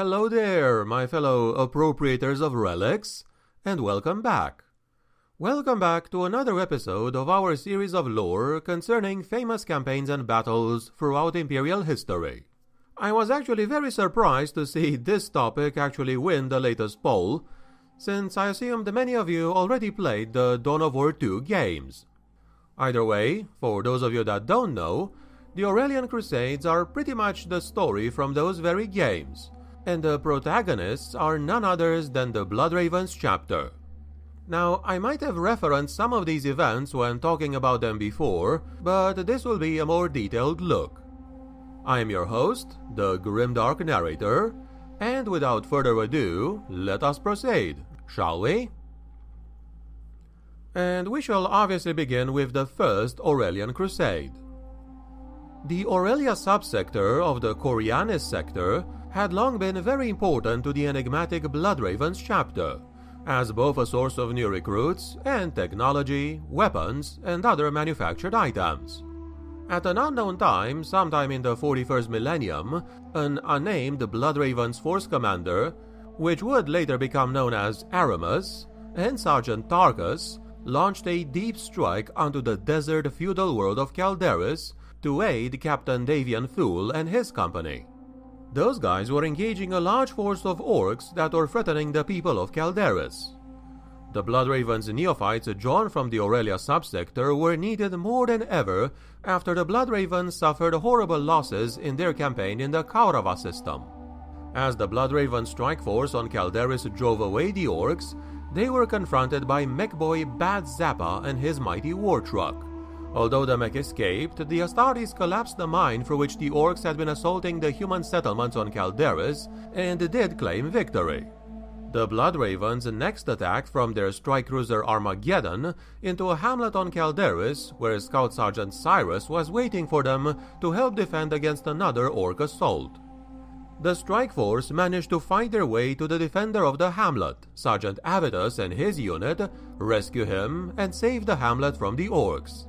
Hello there, my fellow appropriators of relics, and welcome back. Welcome back to another episode of our series of lore concerning famous campaigns and battles throughout Imperial history. I was actually very surprised to see this topic actually win the latest poll, since I assumed many of you already played the Dawn of War 2 games. Either way, for those of you that don't know, the Aurelian Crusades are pretty much the story from those very games, and the protagonists are none others than the Bloodravens chapter. Now, I might have referenced some of these events when talking about them before, but this will be a more detailed look. I am your host, the Grimdark Narrator, and without further ado, let us proceed, shall we? And we shall obviously begin with the First Aurelian Crusade. The Aurelia subsector of the Corianis sector had long been very important to the enigmatic Bloodravens chapter, as both a source of new recruits and technology, weapons, and other manufactured items. At an unknown time, sometime in the 41st millennium, an unnamed Bloodravens force commander, which would later become known as Aramus, and Sergeant Tarkus launched a deep strike onto the desert feudal world of Calderis to aid Captain Davian Thule and his company. Those guys were engaging a large force of orcs that were threatening the people of Calderis. The Bloodravens neophytes drawn from the Aurelia subsector were needed more than ever after the Bloodravens suffered horrible losses in their campaign in the Kaurava system. As the Bloodraven strike force on Calderis drove away the orcs, they were confronted by mekboy Bad Zappa and his mighty war truck. Although the mek escaped, the Astartes collapsed the mine for which the orcs had been assaulting the human settlements on Calderis and did claim victory. The Blood Ravens next attacked from their strike cruiser Armageddon into a hamlet on Calderis, where Scout Sergeant Cyrus was waiting for them to help defend against another orc assault. The strike force managed to find their way to the defender of the hamlet, Sergeant Avitus and his unit, rescue him, and save the hamlet from the orcs.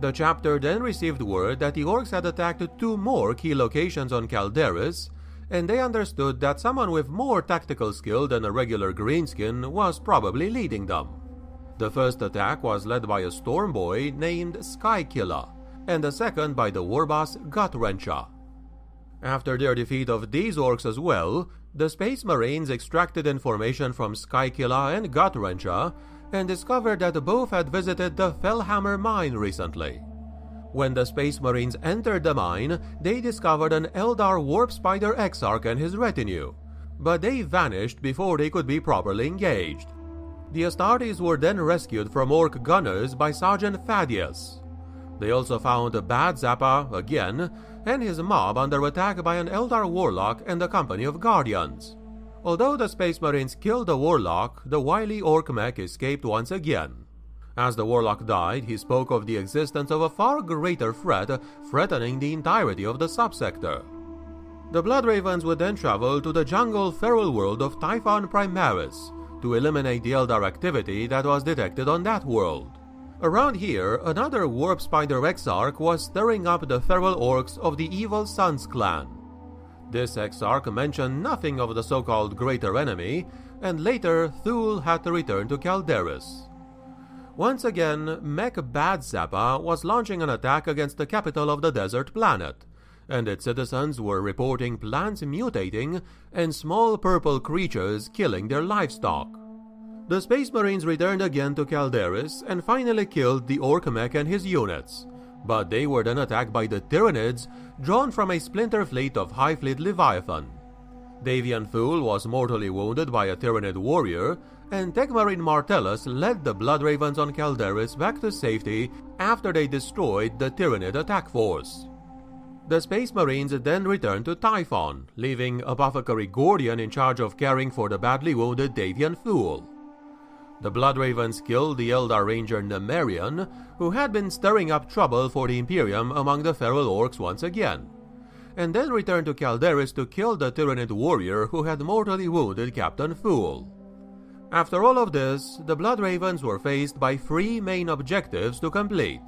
The chapter then received word that the orcs had attacked two more key locations on Calderis, and they understood that someone with more tactical skill than a regular greenskin was probably leading them. The first attack was led by a storm boy named Skykilla, and the second by the warboss Gutrencha. After their defeat of these orcs as well, the Space Marines extracted information from Skykilla and Gutrencha and discovered that both had visited the Fellhammer mine recently. When the Space Marines entered the mine, they discovered an Eldar Warp Spider Exarch and his retinue, but they vanished before they could be properly engaged. The Astartes were then rescued from Orc gunners by Sergeant Thaddeus. They also found a Bad Zappa again and his mob under attack by an Eldar Warlock and a company of Guardians. Although the Space Marines killed the Warlock, the wily Orc mek escaped once again. As the Warlock died, he spoke of the existence of a far greater threat threatening the entirety of the subsector. The Bloodravens would then travel to the jungle feral world of Typhon Primaris to eliminate the Eldar activity that was detected on that world. Around here, another Warp Spider Exarch was stirring up the feral orcs of the Evil Sunz clan. This exarch mentioned nothing of the so called Greater Enemy, and later Thule had to return to Calderis. Once again, Mek Bad Zappa was launching an attack against the capital of the desert planet, and its citizens were reporting plants mutating and small purple creatures killing their livestock. The Space Marines returned again to Calderis and finally killed the Orc Mek and his units, but they were then attacked by the Tyranids drawn from a splinter fleet of Hive Fleet Leviathan. Davian Thule was mortally wounded by a Tyranid warrior, and Techmarine Martellus led the Bloodravens on Calderis back to safety after they destroyed the Tyranid attack force. The Space Marines then returned to Typhon, leaving Apothecary Gordian in charge of caring for the badly wounded Davian Thule. The Bloodravens killed the Eldar Ranger Nemerian, who had been stirring up trouble for the Imperium among the feral orcs once again, and then returned to Calderis to kill the Tyranid warrior who had mortally wounded Captain Thule. After all of this, the Bloodravens were faced by three main objectives to complete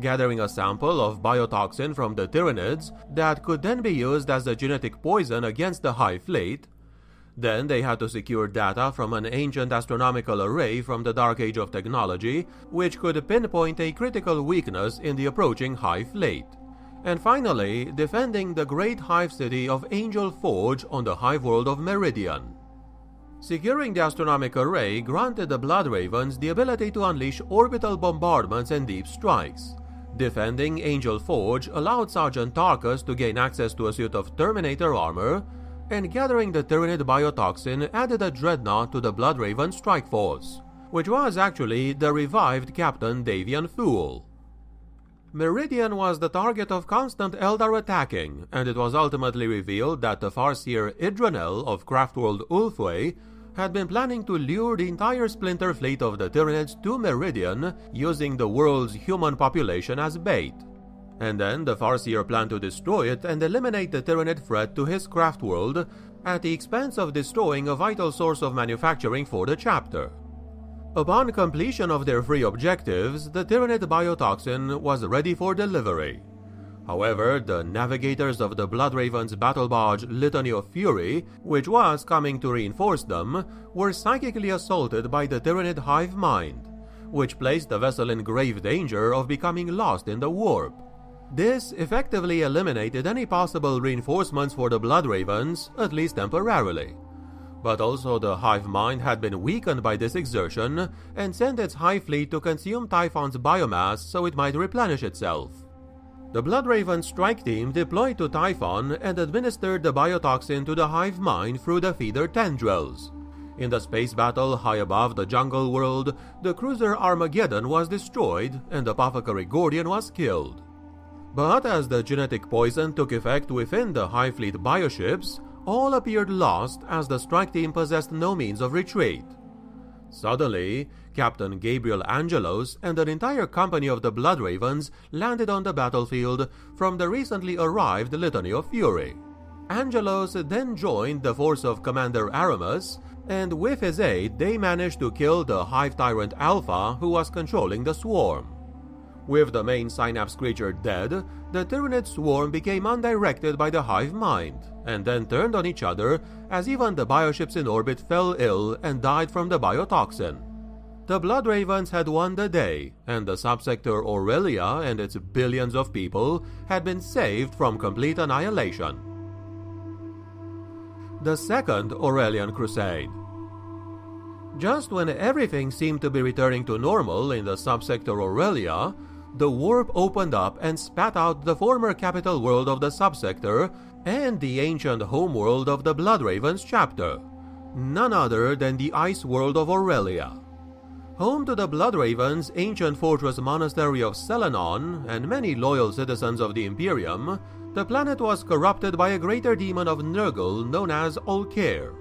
gathering a sample of biotoxin from the Tyranids that could then be used as a genetic poison against the Hive Fleet. Then they had to secure data from an ancient astronomical array from the Dark Age of technology, which could pinpoint a critical weakness in the approaching Hive Fleet. And finally, defending the great hive city of Angel Forge on the hive world of Meridian. Securing the astronomical array granted the Blood Ravens the ability to unleash orbital bombardments and deep strikes. Defending Angel Forge allowed Sergeant Tarkus to gain access to a suit of Terminator armor, and gathering the Tyranid biotoxin added a dreadnought to the Blood Raven strike force, which was actually the revived Captain Davian Thule. Meridian was the target of constant Eldar attacking, and it was ultimately revealed that the Farseer Idranel of Craftworld Ulthwé had been planning to lure the entire splinter fleet of the Tyranids to Meridian using the world's human population as bait. And then the Farseer planned to destroy it and eliminate the Tyranid threat to his craft world at the expense of destroying a vital source of manufacturing for the chapter. Upon completion of their three objectives, the Tyranid biotoxin was ready for delivery. However, the navigators of the Bloodraven's battle barge Litany of Fury, which was coming to reinforce them, were psychically assaulted by the Tyranid hive mind, which placed the vessel in grave danger of becoming lost in the warp. This effectively eliminated any possible reinforcements for the Blood Ravens, at least temporarily. But also the hive mind had been weakened by this exertion and sent its hive fleet to consume Typhon's biomass so it might replenish itself. The Bloodraven strike team deployed to Typhon and administered the biotoxin to the hive mind through the feeder tendrils. In the space battle high above the jungle world, the cruiser Armageddon was destroyed and Apothecary Gordian was killed. But as the genetic poison took effect within the Hive Fleet bioships, all appeared lost as the strike team possessed no means of retreat. Suddenly, Captain Gabriel Angelos and an entire company of the Blood Ravens landed on the battlefield from the recently arrived Litany of Fury. Angelos then joined the force of Commander Aramus, and with his aid, they managed to kill the Hive Tyrant Alpha who was controlling the swarm. With the main Synapse creature dead, the Tyranid swarm became undirected by the Hive Mind, and then turned on each other as even the bioships in orbit fell ill and died from the biotoxin. The Blood Ravens had won the day, and the subsector Aurelia and its billions of people had been saved from complete annihilation. The Second Aurelian Crusade Just when everything seemed to be returning to normal in the subsector Aurelia, the warp opened up and spat out the former capital world of the subsector and the ancient homeworld of the Bloodravens chapter, none other than the ice world of Aurelia. Home to the Bloodravens' ancient fortress monastery of Selenon and many loyal citizens of the Imperium, the planet was corrupted by a greater demon of Nurgle known as Ulkair.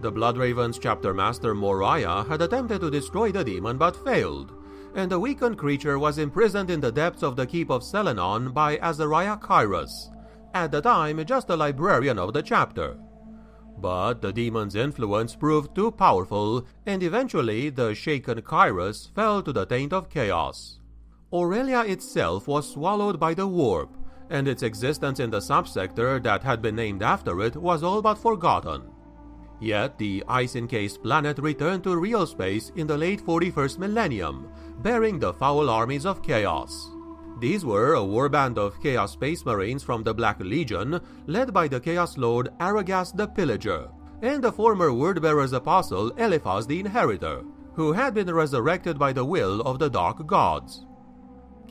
The Bloodravens chapter master Moriah had attempted to destroy the demon but failed, and the weakened creature was imprisoned in the depths of the keep of Selenon by Azariah Kyras, at the time just a librarian of the chapter. But the demon's influence proved too powerful, and eventually the shaken Kyras fell to the taint of chaos. Aurelia itself was swallowed by the warp, and its existence in the subsector that had been named after it was all but forgotten. Yet the ice encased planet returned to real space in the late 41st millennium, bearing the foul armies of Chaos. These were a warband of Chaos Space Marines from the Black Legion, led by the Chaos Lord Araghast the Pillager, and the former Wordbearer's apostle Eliphas the Inheritor, who had been resurrected by the will of the Dark Gods.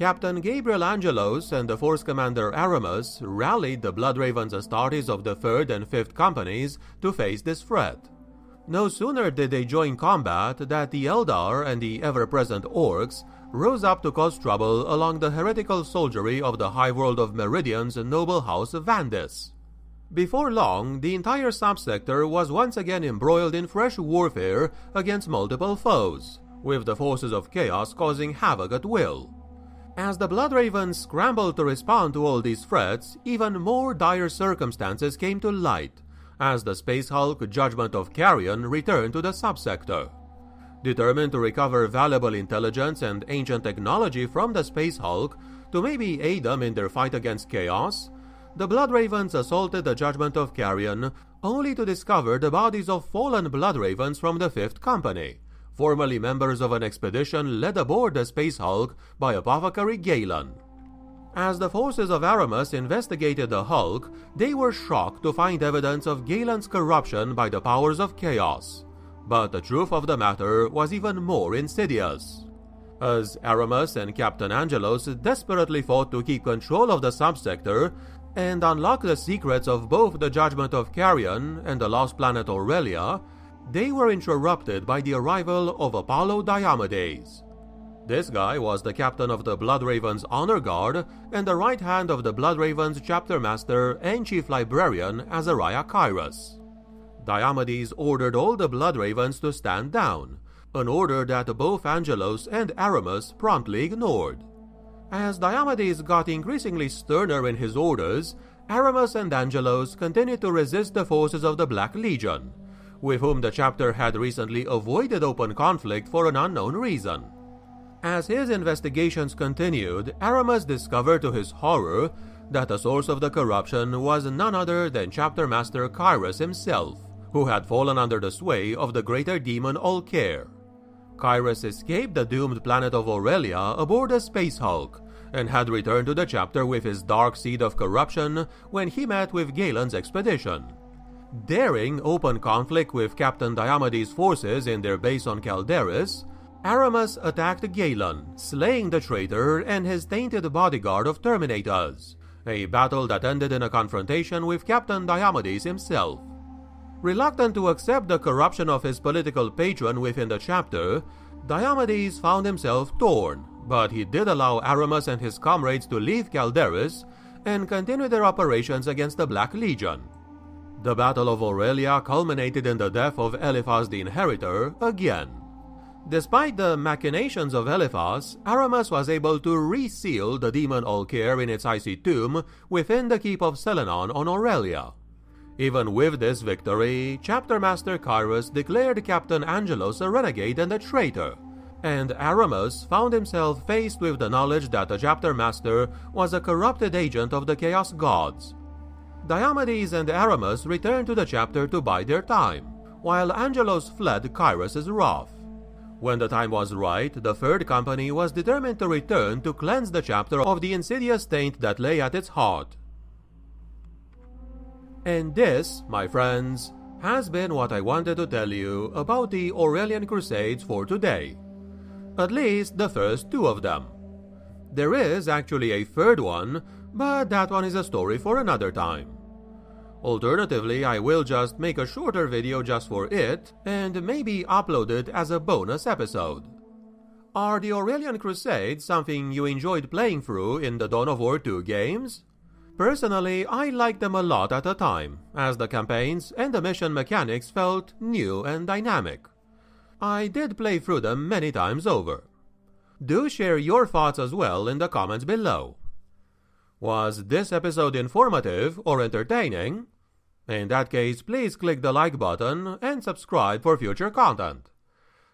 Captain Gabriel Angelos and the Force Commander Aramus rallied the Blood Bloodravens Astartes of the 3rd and 5th Companies to face this threat. No sooner did they join combat that the Eldar and the ever-present Orcs rose up to cause trouble along the heretical soldiery of the hive world of Meridian's noble house of Vandis. Before long, the entire subsector was once again embroiled in fresh warfare against multiple foes, with the forces of chaos causing havoc at will. As the Bloodravens scrambled to respond to all these threats, even more dire circumstances came to light, as the Space Hulk Judgment of Carrion returned to the subsector. Determined to recover valuable intelligence and ancient technology from the Space Hulk to maybe aid them in their fight against Chaos, the Blood Ravens assaulted the Judgment of Carrion only to discover the bodies of fallen Blood Ravens from the Fifth Company, formerly members of an expedition led aboard the Space Hulk by Apothecary Galan. As the forces of Aramus investigated the Hulk, they were shocked to find evidence of Galan's corruption by the powers of chaos. But the truth of the matter was even more insidious. As Aramus and Captain Angelos desperately fought to keep control of the subsector and unlock the secrets of both the Judgment of Carrion and the lost planet Aurelia, they were interrupted by the arrival of Apollo Diomedes. This guy was the captain of the Blood Ravens Honor Guard and the right hand of the Blood Ravens chapter master and chief librarian Azariah Kyras. Diomedes ordered all the Blood Ravens to stand down, an order that both Angelos and Aramus promptly ignored. As Diomedes got increasingly sterner in his orders, Aramus and Angelos continued to resist the forces of the Black Legion, with whom the chapter had recently avoided open conflict for an unknown reason. As his investigations continued, Aramus discovered to his horror that the source of the corruption was none other than Chapter Master Kyras himself, who had fallen under the sway of the greater demon Ulkair. Kyras escaped the doomed planet of Aurelia aboard a Space Hulk and had returned to the chapter with his dark seed of corruption when he met with Galan's expedition. Daring open conflict with Captain Diomedes' forces in their base on Calderis, Aramus attacked Galan, slaying the traitor and his tainted bodyguard of Terminators, a battle that ended in a confrontation with Captain Diomedes himself. Reluctant to accept the corruption of his political patron within the chapter, Diomedes found himself torn, but he did allow Aramus and his comrades to leave Calderis and continue their operations against the Black Legion. The Battle of Aurelia culminated in the death of Eliphas the Inheritor again. Despite the machinations of Eliphas, Aramus was able to reseal the demon Ulkair in its icy tomb within the keep of Selenon on Aurelia. Even with this victory, Chapter Master Kyras declared Captain Angelos a renegade and a traitor, and Aramus found himself faced with the knowledge that the Chapter Master was a corrupted agent of the Chaos Gods. Diomedes and Aramus returned to the chapter to bide their time, while Angelos fled Kyras' wrath. When the time was right, the Third Company was determined to return to cleanse the chapter of the insidious taint that lay at its heart. And this, my friends, has been what I wanted to tell you about the Aurelian Crusades for today. At least the first two of them. There is actually a third one, but that one is a story for another time. Alternatively, I will just make a shorter video just for it, and maybe upload it as a bonus episode. Are the Aurelian Crusades something you enjoyed playing through in the Dawn of War 2 games? Personally, I liked them a lot at the time, as the campaigns and the mission mechanics felt new and dynamic. I did play through them many times over. Do share your thoughts as well in the comments below. Was this episode informative or entertaining? In that case, please click the like button and subscribe for future content.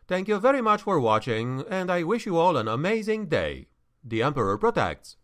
Thank you very much for watching, and I wish you all an amazing day. The Emperor protects.